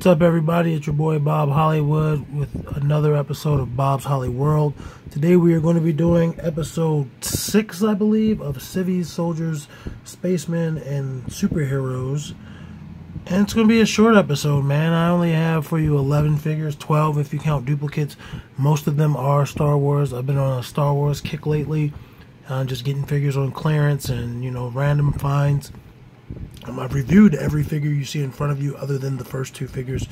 What's up, everybody? It's your boy Bob Hollywood with another episode of Bob's Hollywood. Today, we are going to be doing episode six, I believe, of Civvies, Soldiers, Spacemen, and Superheroes. And it's going to be a short episode, man. I only have for you 11 figures, 12 if you count duplicates. Most of them are Star Wars. I've been on a Star Wars kick lately, uh, just getting figures on clearance and, you know, random finds. Um, I've reviewed every figure you see in front of you other than the first two figures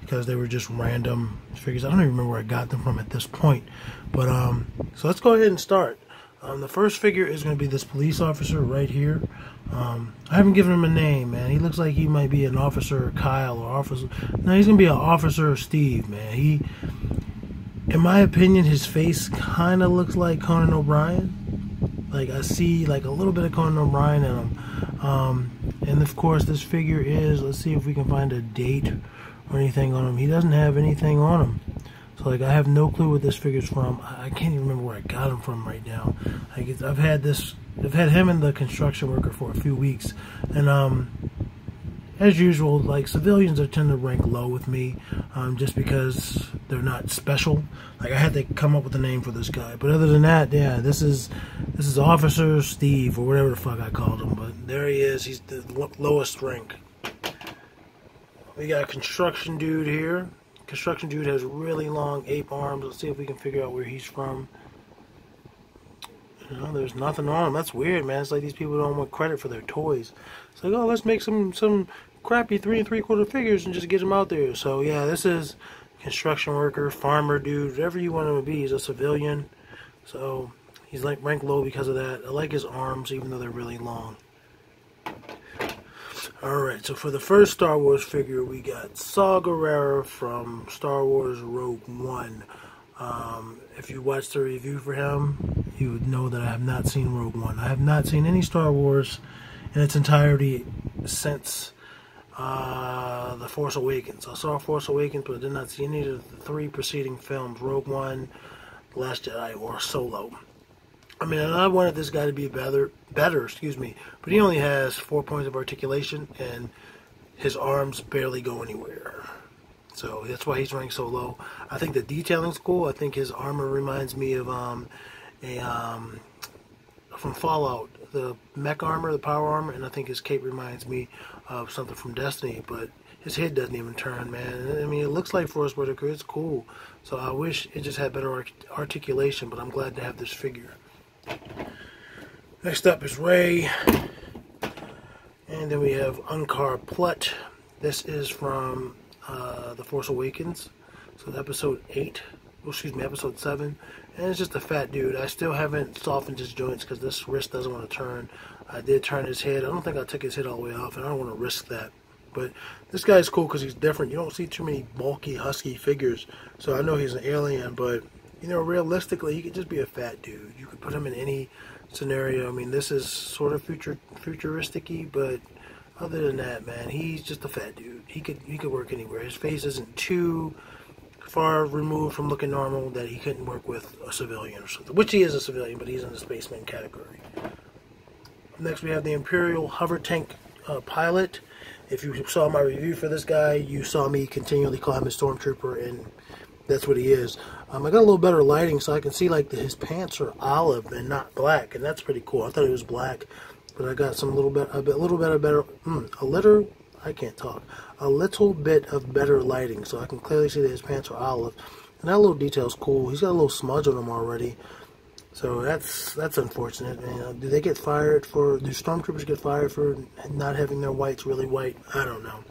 because they were just random figures. I don't even remember where I got them from at this point. But, um, so let's go ahead and start. Um, the first figure is going to be this police officer right here. Um, I haven't given him a name, man. He looks like he might be an officer Kyle or officer. No, he's going to be an officer Steve, man. He, in my opinion, his face kind of looks like Conan O'Brien. Like I see like a little bit of Conan O'Brien in him. Um, and of course, this figure is, let's see if we can find a date or anything on him. He doesn't have anything on him. So, like, I have no clue what this figure's from. I can't even remember where I got him from right now. Like, I've had this, I've had him and the construction worker for a few weeks. And, um, as usual, like civilians are tend to rank low with me, um, just because they're not special. Like I had to come up with a name for this guy, but other than that, yeah, this is this is Officer Steve or whatever the fuck I called him. But there he is. He's the lowest rank. We got a construction dude here. Construction dude has really long ape arms. Let's see if we can figure out where he's from. You know, there's nothing on him. That's weird, man. It's like these people don't want credit for their toys. It's like, oh, let's make some some crappy three and three quarter figures and just get them out there. So yeah, this is construction worker, farmer dude, whatever you want him to be. He's a civilian, so he's like ranked low because of that. I like his arms, even though they're really long. Alright, so for the first Star Wars figure, we got Saw Gerrera from Star Wars Rogue One. Um, if you watched the review for him, you would know that I have not seen Rogue One. I have not seen any Star Wars in its entirety since uh, The Force Awakens. I saw Force Awakens, but I did not see any of the three preceding films Rogue One, Last Jedi, or Solo. I mean, I wanted this guy to be better, better, excuse me, but he only has four points of articulation, and his arms barely go anywhere. So that's why he's ranked so low. I think the detailing's cool. I think his armor reminds me of um, a um, from Fallout, the mech armor, the power armor, and I think his cape reminds me of something from Destiny. But his head doesn't even turn, man. I mean, it looks like Forest Whitaker. It's cool. So I wish it just had better articulation, but I'm glad to have this figure. Next up is Rey. And then we have Unkar Plutt. This is from uh, The Force Awakens. So episode 8. Well, excuse me, episode 7. And it's just a fat dude. I still haven't softened his joints because this wrist doesn't want to turn. I did turn his head. I don't think I took his head all the way off, and I don't want to risk that. But this guy's cool because he's different. You don't see too many bulky, husky figures. So I know he's an alien, but, you know, realistically, he could just be a fat dude. You could put him in any scenario. I mean, this is sort of future futuristic but other than that, man, he's just a fat dude. He could he could work anywhere. His face isn't too far removed from looking normal that he couldn't work with a civilian or something. Which he is a civilian, but he's in the spaceman category. Next, we have the Imperial Hover Tank uh, Pilot. If you saw my review for this guy, you saw me continually call him a Stormtrooper, and that's what he is. Um, I got a little better lighting, so I can see like the, his pants are olive and not black, and that's pretty cool. I thought it was black, but I got some a little bit, a bit, little bit of better, mm, a little, I can't talk, a little bit of better lighting, so I can clearly see that his pants are olive. And that little detail is cool. He's got a little smudge on him already. So that's that's unfortunate. You know, do they get fired for? Do stormtroopers get fired for not having their whites really white? I don't know.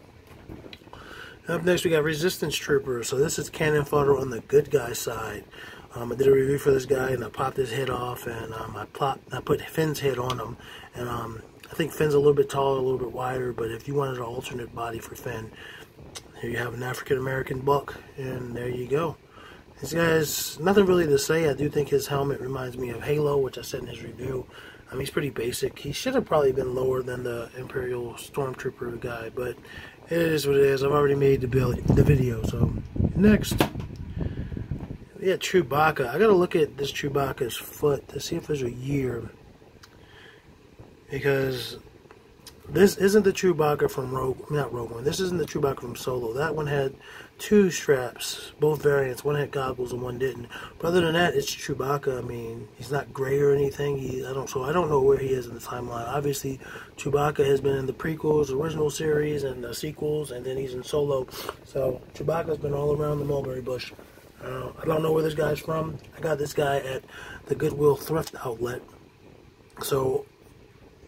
Up next, we got resistance troopers. So this is cannon fodder on the good guy side. Um, I did a review for this guy, and I popped his head off, and um, I plopped, I put Finn's head on him, and um, I think Finn's a little bit taller, a little bit wider. But if you wanted an alternate body for Finn, here you have an African American buck, and there you go. This guy's nothing really to say. I do think his helmet reminds me of Halo, which I said in his review. I mean, he's pretty basic. He should have probably been lower than the Imperial Stormtrooper guy, but it is what it is. I've already made the, bill, the video. So next, yeah, Chewbacca. I gotta look at this Chewbacca's foot to see if there's a year, because This isn't the Chewbacca from Rogue, not Rogue One. This isn't the Chewbacca from Solo. That one had two straps, both variants. One had goggles and one didn't. But other than that, it's Chewbacca. I mean, he's not gray or anything. He, I don't, so I don't know where he is in the timeline. Obviously, Chewbacca has been in the prequels, original series, and the sequels, and then he's in Solo. So Chewbacca's been all around the mulberry bush. Uh, I don't know where this guy's from. I got this guy at the Goodwill thrift outlet. So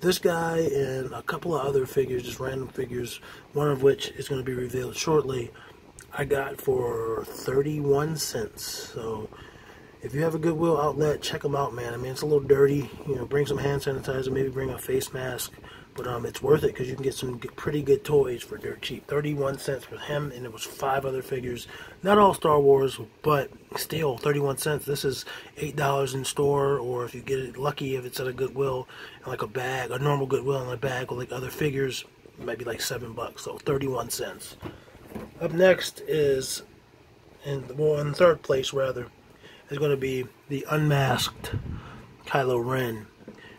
this guy and a couple of other figures, just random figures, one of which is going to be revealed shortly, I got for 31 cents. So if you have a Goodwill outlet, check them out, man. I mean, it's a little dirty. You know, bring some hand sanitizer, maybe bring a face mask. But um, it's worth it because you can get some pretty good toys for dirt cheap. 31 cents for him, and it was five other figures. Not all Star Wars, but still 31 cents. This is $8 in store, or if you get it lucky, if it's at a Goodwill, like a bag, a normal Goodwill in a bag with like other figures, it might be like 7 bucks. So 31 cents. Up next is, in, well, in third place rather, is going to be the unmasked Kylo Ren.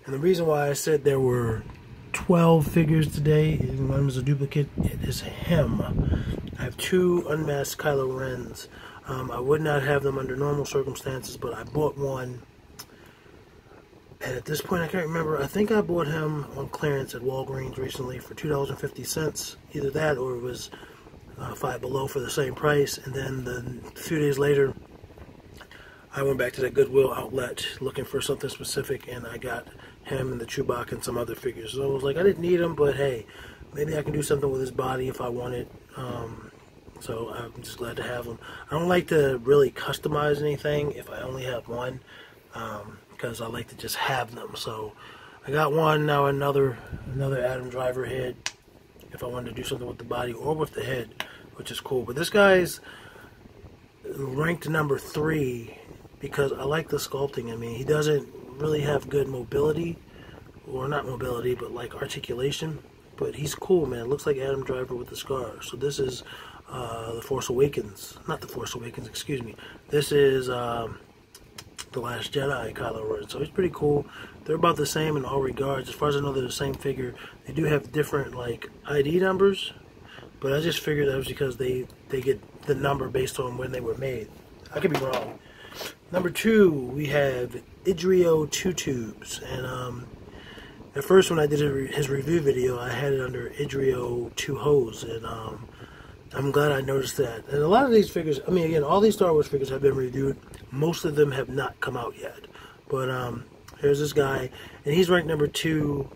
And the reason why I said there were 12 figures today. One was a duplicate. It is him. I have two unmasked Kylo Rens. Um, I would not have them under normal circumstances, but I bought one. And at this point, I can't remember. I think I bought him on clearance at Walgreens recently for $2.50. Either that or it was uh, Five Below for the same price. And then the, a few days later, I went back to that Goodwill outlet looking for something specific, and I got him and the Chewbacca and some other figures. So I was like, I didn't need him, but hey, maybe I can do something with his body if I wanted. Um, so I'm just glad to have them. I don't like to really customize anything if I only have one, um, because I like to just have them. So I got one now, another another Adam Driver head. If I wanted to do something with the body or with the head, which is cool. But this guy's ranked number three because I like the sculpting. I mean, he doesn't really have good mobility, or not mobility, but like articulation. But he's cool, man. Looks like Adam Driver with the scar. So this is uh, the Force Awakens, not the Force Awakens, excuse me. This is um, the Last Jedi, Kylo Ren. So he's pretty cool. They're about the same in all regards. As far as I know, they're the same figure. They do have different like ID numbers, but I just figured that was because they they get the number based on when they were made. I could be wrong. Number two, we have Idrio Two Tubes, and um, at first when I did his review video, I had it under Idrio Two Hose, and um, I'm glad I noticed that. And a lot of these figures, I mean, again, all these Star Wars figures have been reviewed. Most of them have not come out yet, but um, here's this guy, and he's ranked number two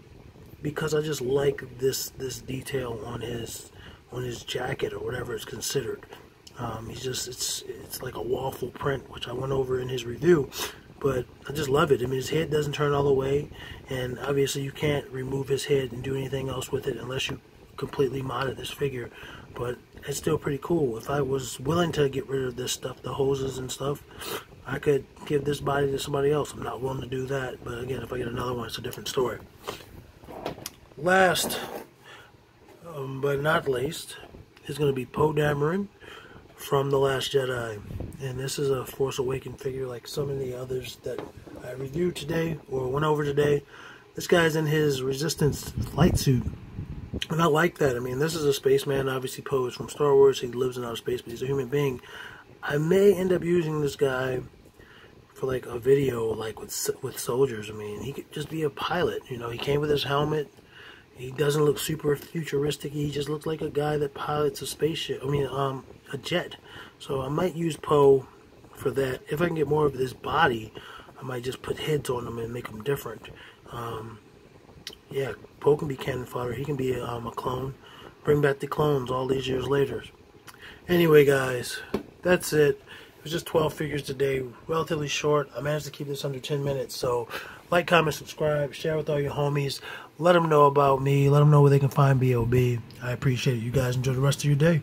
because I just like this this detail on his on his jacket or whatever it's considered. Um, he's just it's it's like a waffle print, which I went over in his review. But I just love it. I mean, his head doesn't turn all the way, and obviously you can't remove his head and do anything else with it unless you completely modded this figure. But it's still pretty cool. If I was willing to get rid of this stuff, the hoses and stuff, I could give this body to somebody else. I'm not willing to do that. But again, if I get another one, it's a different story. Last, um, but not least, is going to be Poe Dameron from The Last Jedi. And this is a Force Awakened figure like so many others that I reviewed today or went over today. This guy's in his Resistance flight suit. And I like that. I mean, this is a spaceman, obviously posed from Star Wars. He lives in outer space, but he's a human being. I may end up using this guy for like a video like with with soldiers. I mean, he could just be a pilot. You know, he came with his helmet. He doesn't look super futuristic. He just looks like a guy that pilots a spaceship. I mean, um, a jet. So I might use Poe for that. If I can get more of this body, I might just put heads on them and make them different. Um, yeah, Poe can be cannon fodder. He can be um, a clone. Bring back the clones all these years later. Anyway, guys, that's it. It was just 12 figures today, relatively short. I managed to keep this under 10 minutes. So, like, comment, subscribe, share with all your homies. Let them know about me. Let them know where they can find BOB. I appreciate it. You guys enjoy the rest of your day.